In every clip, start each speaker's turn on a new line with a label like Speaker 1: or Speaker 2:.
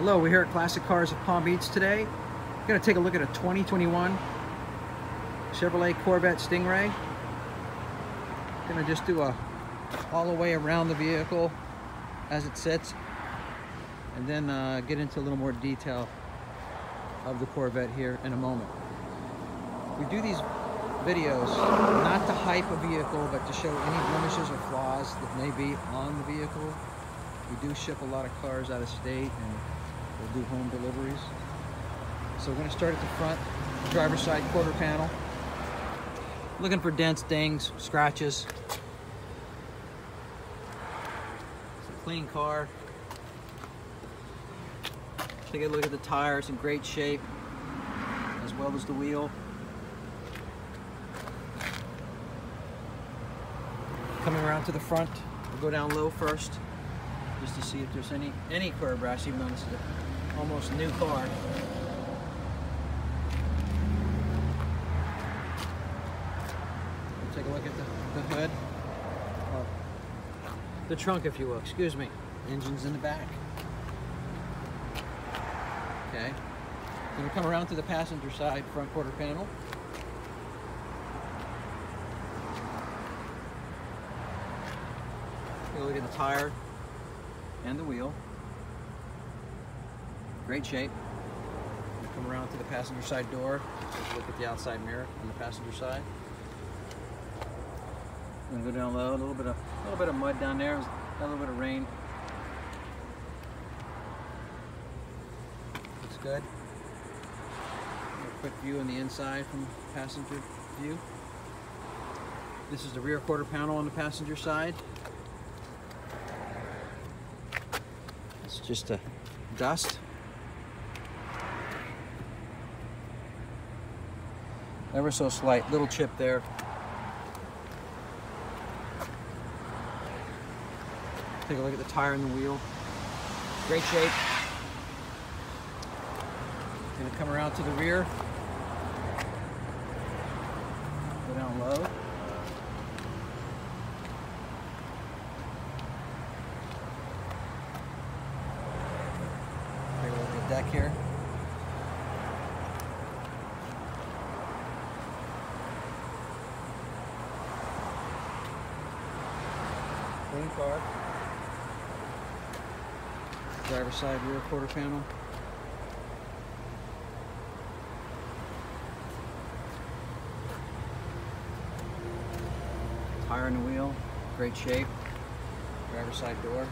Speaker 1: Hello, we're here at Classic Cars of Palm Beach today. We're going to take a look at a 2021 Chevrolet Corvette Stingray. Going to just do a all the way around the vehicle as it sits and then uh, get into a little more detail of the Corvette here in a moment. We do these videos not to hype a vehicle but to show any blemishes or flaws that may be on the vehicle. We do ship a lot of cars out of state and We'll do home deliveries. So we're going to start at the front, driver's side quarter panel. Looking for dents, dings, scratches. It's a clean car. Take a look at the tires in great shape, as well as the wheel. Coming around to the front, we'll go down low first, just to see if there's any any curb rash, even though this is a almost new car. Take a look at the, the hood. Oh. the trunk, if you will, excuse me. Engine's in the back. Okay. Then we come around to the passenger side front quarter panel. Take a look at the tire and the wheel great shape. Come around to the passenger side door. A look at the outside mirror on the passenger side. Gonna go down low. A little bit of a little bit of mud down there. A little bit of rain. Looks good. A quick view on the inside from passenger view. This is the rear quarter panel on the passenger side. It's just a dust. Ever so slight, little chip there. Take a look at the tire and the wheel. Great shape. Gonna come around to the rear. Go down low. Take a look at the deck here. Clean car. Driver side rear quarter panel. Tire the wheel, great shape. Driver side door.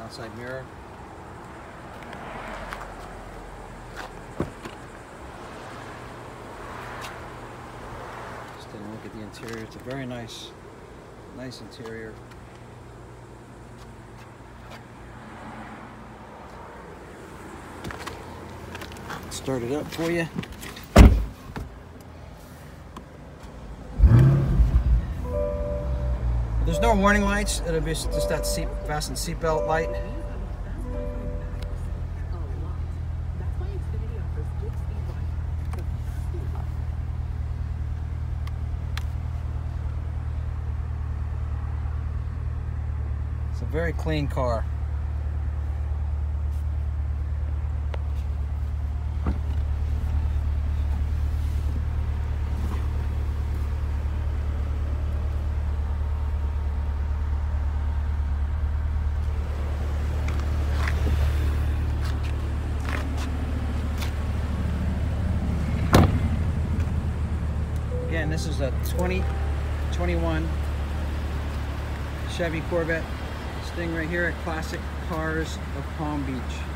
Speaker 1: Outside mirror. Take a look at the interior. It's a very nice, nice interior. Start it up for you. There's no warning lights. It'll be just that seat fasten seatbelt light. Very clean car. Again, this is a 2021 Chevy Corvette Stingray here at Classic Cars of Palm Beach.